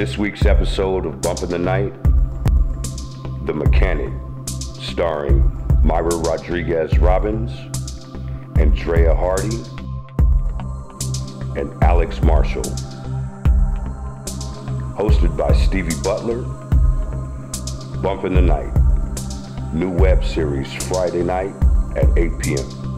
This week's episode of Bump in the Night, The Mechanic, starring Mayra Rodriguez Robbins, Andrea Hardy, and Alex Marshall. Hosted by Stevie Butler, Bump in the Night. New web series Friday night at 8 p.m.